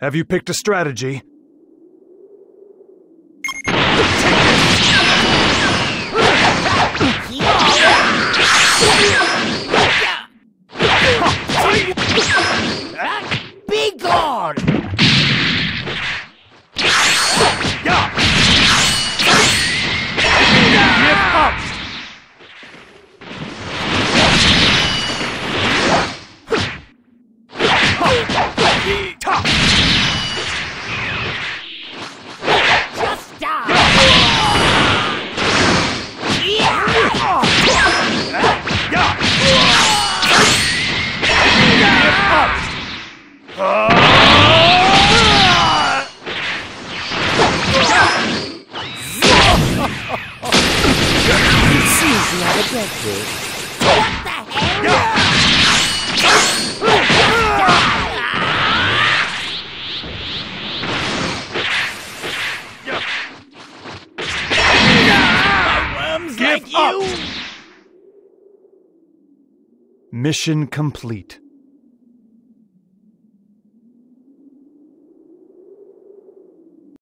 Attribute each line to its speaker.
Speaker 1: Have you picked a strategy?
Speaker 2: Be gone!
Speaker 1: Give up!
Speaker 2: Just
Speaker 3: Seems you have a get this.
Speaker 2: What the hell? Worms
Speaker 1: Give
Speaker 2: like
Speaker 1: up! Mission complete.